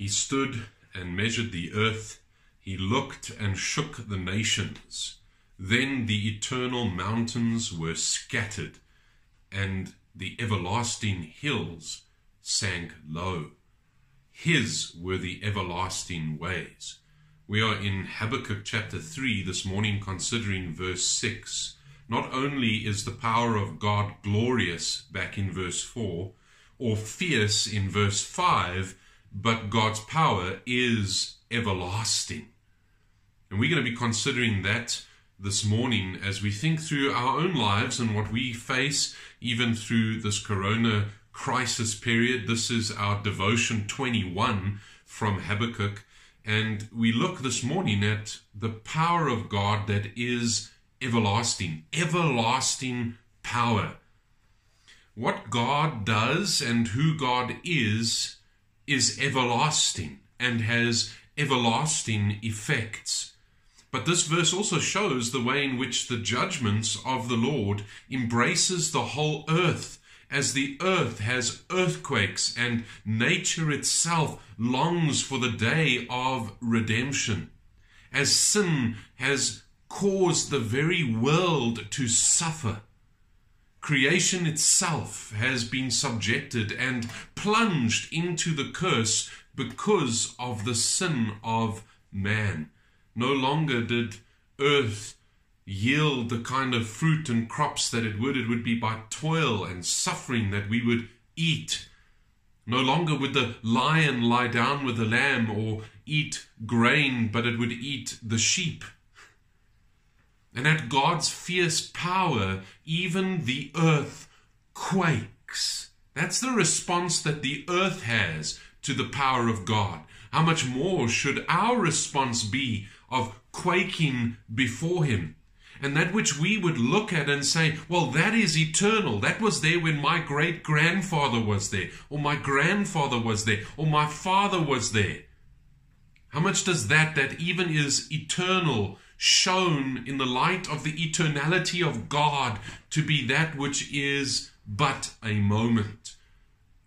He stood and measured the earth. He looked and shook the nations. Then the eternal mountains were scattered, and the everlasting hills sank low. His were the everlasting ways. We are in Habakkuk chapter 3 this morning, considering verse 6. Not only is the power of God glorious back in verse 4, or fierce in verse 5, but God's power is everlasting. And we're going to be considering that this morning as we think through our own lives and what we face, even through this corona crisis period. This is our devotion 21 from Habakkuk. And we look this morning at the power of God that is everlasting, everlasting power. What God does and who God is is everlasting and has everlasting effects. But this verse also shows the way in which the judgments of the Lord embraces the whole earth as the earth has earthquakes and nature itself longs for the day of redemption. As sin has caused the very world to suffer. Creation itself has been subjected and plunged into the curse because of the sin of man. No longer did earth yield the kind of fruit and crops that it would. It would be by toil and suffering that we would eat. No longer would the lion lie down with the lamb or eat grain, but it would eat the sheep. And at God's fierce power, even the earth quakes. That's the response that the earth has to the power of God. How much more should our response be of quaking before Him? And that which we would look at and say, well, that is eternal. That was there when my great grandfather was there, or my grandfather was there, or my father was there. How much does that, that even is eternal, shown in the light of the eternality of God to be that which is but a moment?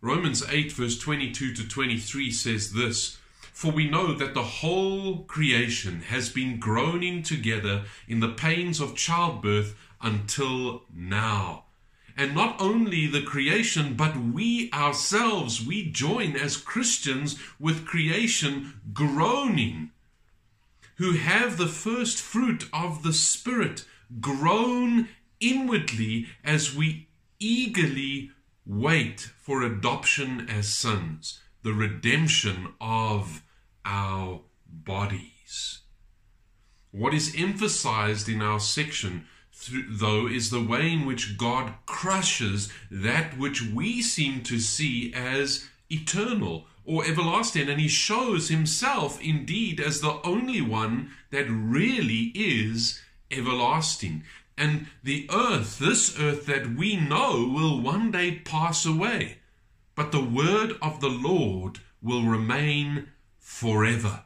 Romans 8, verse 22 to 23 says this For we know that the whole creation has been groaning together in the pains of childbirth until now. And not only the creation, but we ourselves, we join as Christians with creation groaning, who have the first fruit of the Spirit, groan inwardly as we eagerly wait for adoption as sons, the redemption of our bodies. What is emphasized in our section, though, is the way in which God crushes that which we seem to see as eternal or everlasting, and He shows Himself indeed as the only one that really is everlasting. And the earth, this earth that we know, will one day pass away. But the word of the Lord will remain forever.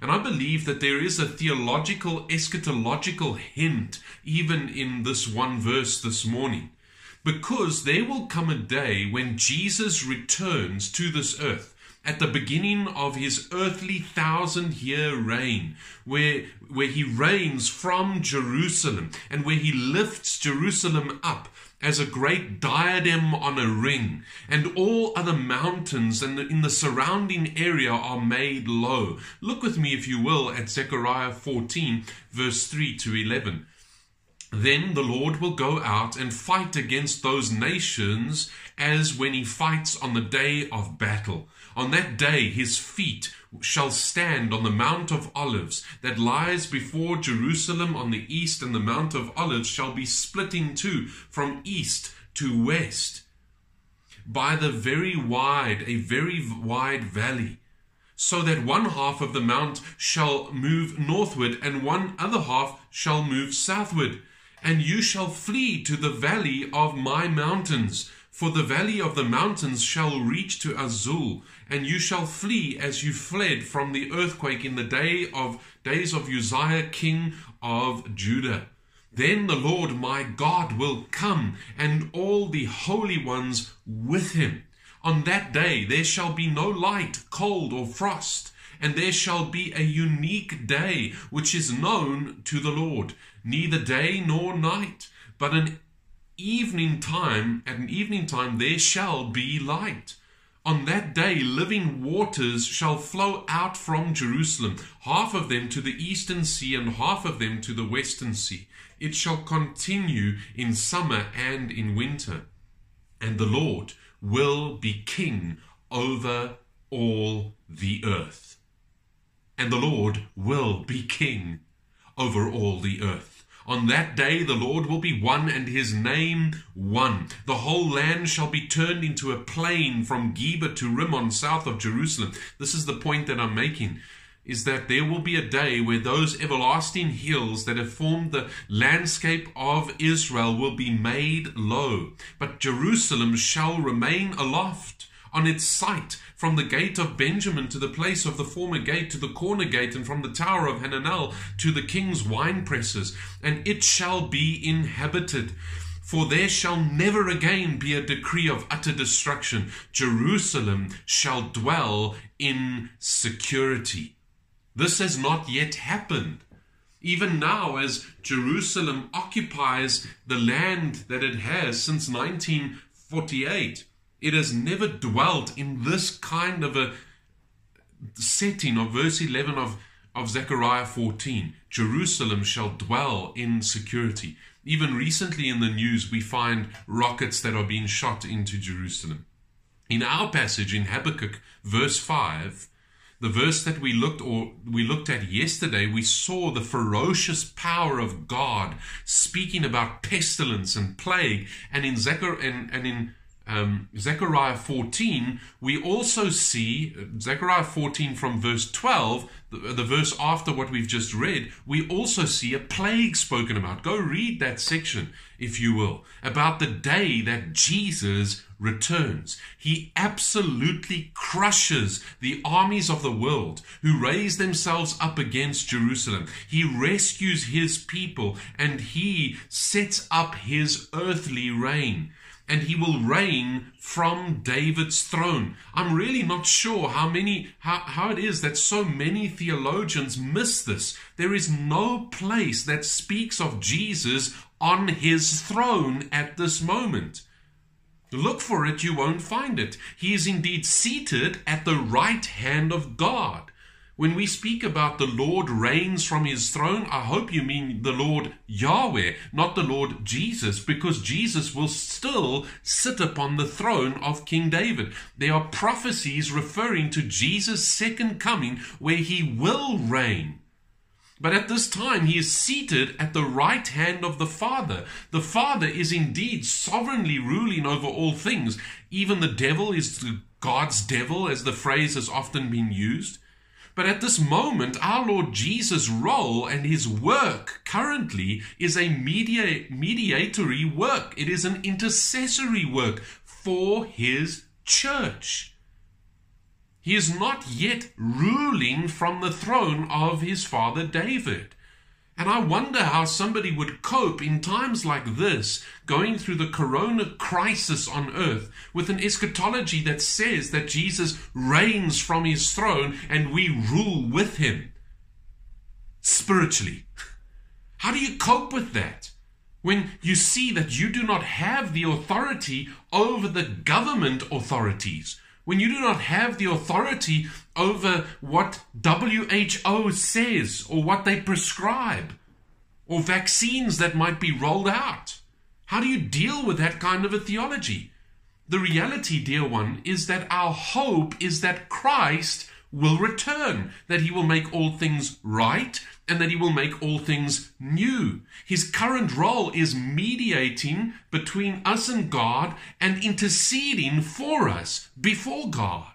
And I believe that there is a theological, eschatological hint even in this one verse this morning. Because there will come a day when Jesus returns to this earth at the beginning of his earthly thousand year reign, where, where he reigns from Jerusalem and where he lifts Jerusalem up as a great diadem on a ring, and all other mountains and in the surrounding area are made low. Look with me, if you will, at Zechariah 14, verse 3 to 11. Then the Lord will go out and fight against those nations as when he fights on the day of battle. On that day his feet shall stand on the Mount of Olives that lies before Jerusalem on the east, and the Mount of Olives shall be split in two from east to west by the very wide, a very wide valley, so that one half of the mount shall move northward, and one other half shall move southward. And you shall flee to the valley of my mountains, for the valley of the mountains shall reach to Azal, and you shall flee as you fled from the earthquake in the day of days of Uzziah king of Judah. Then the Lord my God will come, and all the holy ones with him. On that day there shall be no light, cold, or frost, and there shall be a unique day which is known to the Lord, neither day nor night, but an evening time, at an evening time there shall be light. On that day, living waters shall flow out from Jerusalem, half of them to the eastern sea and half of them to the western sea. It shall continue in summer and in winter. And the Lord will be king over all the earth. And the Lord will be king over all the earth. On that day the Lord will be one and his name one. The whole land shall be turned into a plain from Geba to Rimmon south of Jerusalem. This is the point that I'm making is that there will be a day where those everlasting hills that have formed the landscape of Israel will be made low, but Jerusalem shall remain aloft on its site, from the gate of Benjamin to the place of the former gate to the corner gate, and from the tower of Hananel to the king's wine presses, and it shall be inhabited. For there shall never again be a decree of utter destruction. Jerusalem shall dwell in security. This has not yet happened. Even now, as Jerusalem occupies the land that it has since 1948, it has never dwelt in this kind of a setting of verse 11 of, of Zechariah 14. Jerusalem shall dwell in security. Even recently in the news, we find rockets that are being shot into Jerusalem. In our passage in Habakkuk, verse 5, the verse that we looked or we looked at yesterday, we saw the ferocious power of God speaking about pestilence and plague, and in Zechariah and, and in um, Zechariah 14, we also see Zechariah 14 from verse 12, the, the, verse after what we've just read, we also see a plague spoken about. Go read that section, if you will, about the day that Jesus returns. He absolutely crushes the armies of the world who raise themselves up against Jerusalem. He rescues his people and he sets up his earthly reign and he will reign from David's throne. I'm really not sure how many how, how it is that so many theologians miss this. There is no place that speaks of Jesus on his throne at this moment. Look for it, you won't find it. He is indeed seated at the right hand of God. When we speak about the Lord reigns from his throne, I hope you mean the Lord Yahweh, not the Lord Jesus, because Jesus will still sit upon the throne of King David. There are prophecies referring to Jesus' second coming where he will reign. But at this time, he is seated at the right hand of the Father. The Father is indeed sovereignly ruling over all things. Even the devil is God's devil, as the phrase has often been used. But at this moment, our Lord Jesus' role and his work currently is a media, mediatory work. It is an intercessory work for his church. He is not yet ruling from the throne of his father David. And I wonder how somebody would cope in times like this, going through the corona crisis on earth, with an eschatology that says that Jesus reigns from his throne and we rule with him spiritually. How do you cope with that? When you see that you do not have the authority over the government authorities, when you do not have the authority over what WHO says or what they prescribe or vaccines that might be rolled out. How do you deal with that kind of a theology? The reality, dear one, is that our hope is that Christ will return, that he will make all things right, and that he will make all things new. His current role is mediating between us and God and interceding for us before God.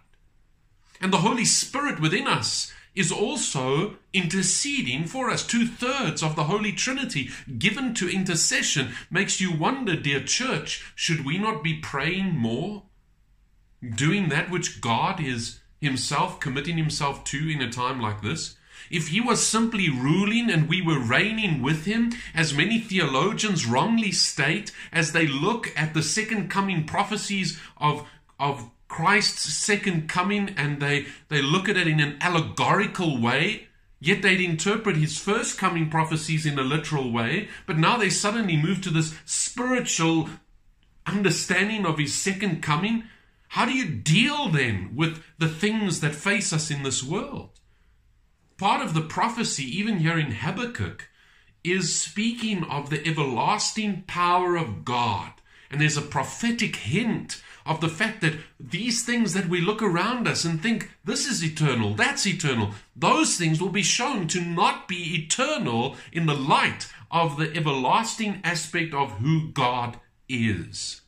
And the Holy Spirit within us is also interceding for us. Two thirds of the Holy Trinity given to intercession makes you wonder, dear church, should we not be praying more? Doing that which God is Himself committing Himself to in a time like this? If he was simply ruling and we were reigning with him, as many theologians wrongly state as they look at the second coming prophecies of, of Christ's second coming and they, they look at it in an allegorical way, yet they'd interpret his first coming prophecies in a literal way, but now they suddenly move to this spiritual understanding of his second coming. How do you deal then with the things that face us in this world? Part of the prophecy, even here in Habakkuk, is speaking of the everlasting power of God. And there's a prophetic hint of the fact that these things that we look around us and think this is eternal, that's eternal, those things will be shown to not be eternal in the light of the everlasting aspect of who God is.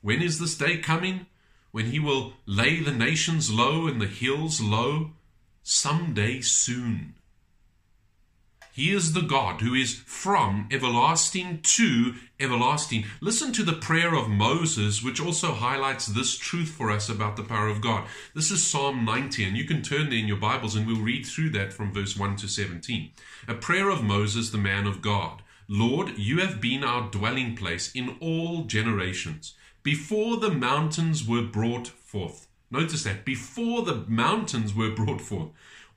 When is this day coming? When he will lay the nations low and the hills low? Someday soon. He is the God who is from everlasting to everlasting. Listen to the prayer of Moses, which also highlights this truth for us about the power of God. This is Psalm 90, and you can turn there in your Bibles and we'll read through that from verse 1 to 17. A prayer of Moses, the man of God. Lord, you have been our dwelling place in all generations. Before the mountains were brought forth. Notice that. Before the mountains were brought forth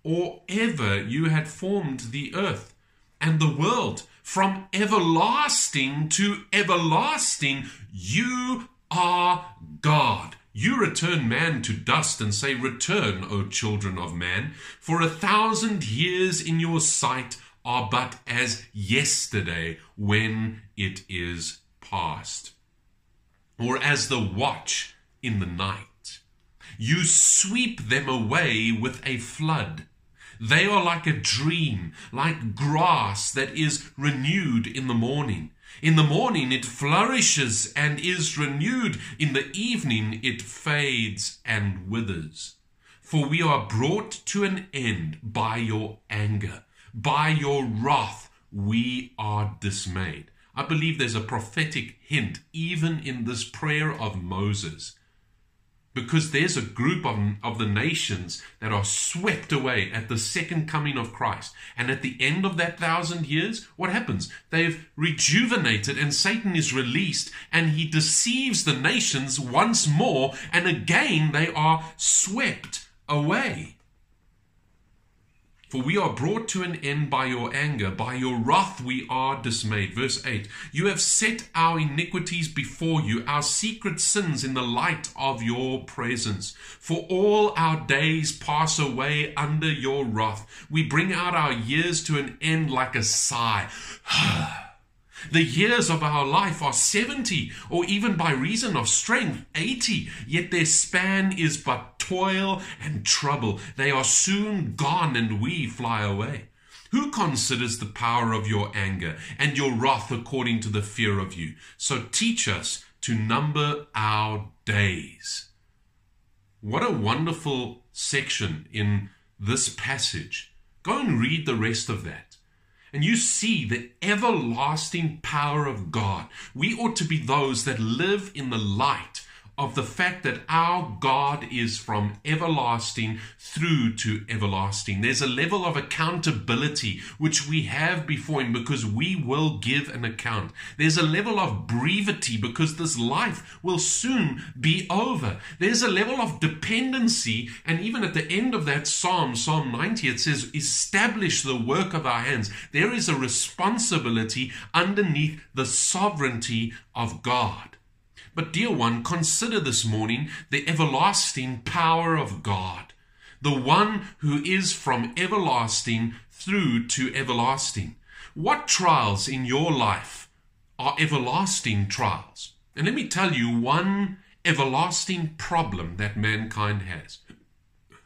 or ever you had formed the earth and the world. From everlasting to everlasting, you are God. You return man to dust and say, Return, O children of man, for a thousand years in your sight are but as yesterday when it is past, or as the watch in the night. You sweep them away with a flood. They are like a dream, like grass that is renewed in the morning. In the morning it flourishes and is renewed. In the evening it fades and withers. For we are brought to an end by your anger. By your wrath we are dismayed. I believe there's a prophetic hint even in this prayer of Moses because there's a group of, of the nations that are swept away at the second coming of Christ. And at the end of that thousand years, what happens? They've rejuvenated and Satan is released and he deceives the nations once more. And again, they are swept away. For we are brought to an end by your anger, by your wrath we are dismayed. Verse 8 You have set our iniquities before you, our secret sins in the light of your presence. For all our days pass away under your wrath. We bring out our years to an end like a sigh. The years of our life are 70, or even by reason of strength, 80, yet their span is but toil and trouble. They are soon gone, and we fly away. Who considers the power of your anger and your wrath according to the fear of you? So teach us to number our days. What a wonderful section in this passage. Go and read the rest of that and you see the everlasting power of God, we ought to be those that live in the light of the fact that our God is from everlasting through to everlasting. There's a level of accountability which we have before Him because we will give an account. There's a level of brevity because this life will soon be over. There's a level of dependency, and even at the end of that Psalm, Psalm 90, it says, Establish the work of our hands. There is a responsibility underneath the sovereignty of God. But, dear one, consider this morning the everlasting power of God, the one who is from everlasting through to everlasting. What trials in your life are everlasting trials? And let me tell you one everlasting problem that mankind has.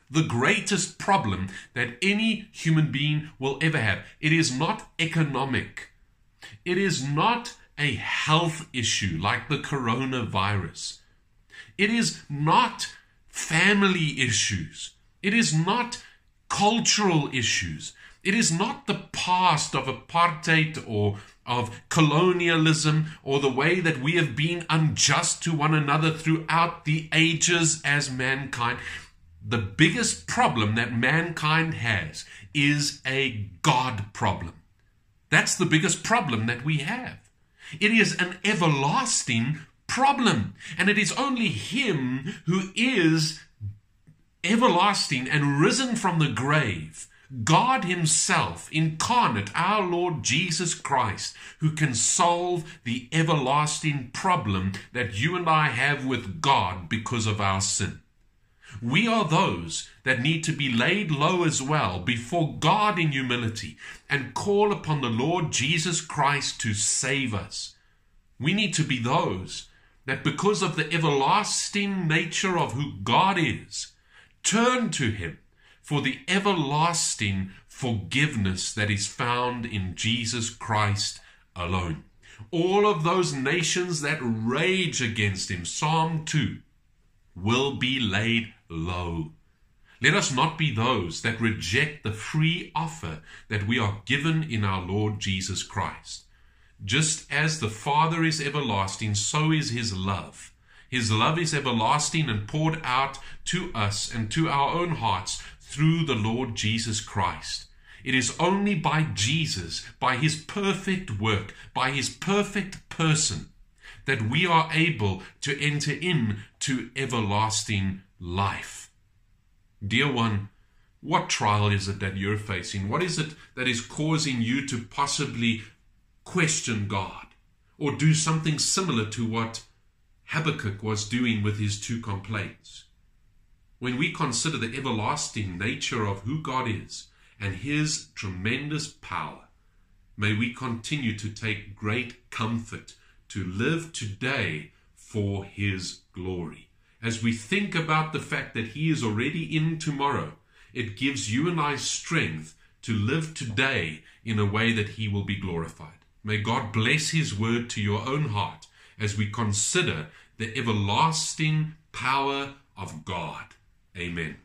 The greatest problem that any human being will ever have. It is not economic. It is not a health issue like the coronavirus. It is not family issues. It is not cultural issues. It is not the past of apartheid or of colonialism or the way that we have been unjust to one another throughout the ages as mankind. The biggest problem that mankind has is a God problem. That's the biggest problem that we have. It is an everlasting problem. And it is only Him who is everlasting and risen from the grave. God Himself, incarnate, our Lord Jesus Christ, who can solve the everlasting problem that you and I have with God because of our sin. We are those that need to be laid low as well before God in humility and call upon the Lord Jesus Christ to save us. We need to be those that, because of the everlasting nature of who God is, turn to Him for the everlasting forgiveness that is found in Jesus Christ alone. All of those nations that rage against Him, Psalm 2, will be laid low. Let us not be those that reject the free offer that we are given in our Lord Jesus Christ. Just as the Father is everlasting, so is his love. His love is everlasting and poured out to us and to our own hearts through the Lord Jesus Christ. It is only by Jesus, by his perfect work, by his perfect person, that we are able to enter into everlasting life. Dear one, what trial is it that you're facing? What is it that is causing you to possibly question God or do something similar to what Habakkuk was doing with his two complaints? When we consider the everlasting nature of who God is and his tremendous power, may we continue to take great comfort to live today for his glory as we think about the fact that He is already in tomorrow, it gives you and I strength to live today in a way that He will be glorified. May God bless His word to your own heart as we consider the everlasting power of God. Amen.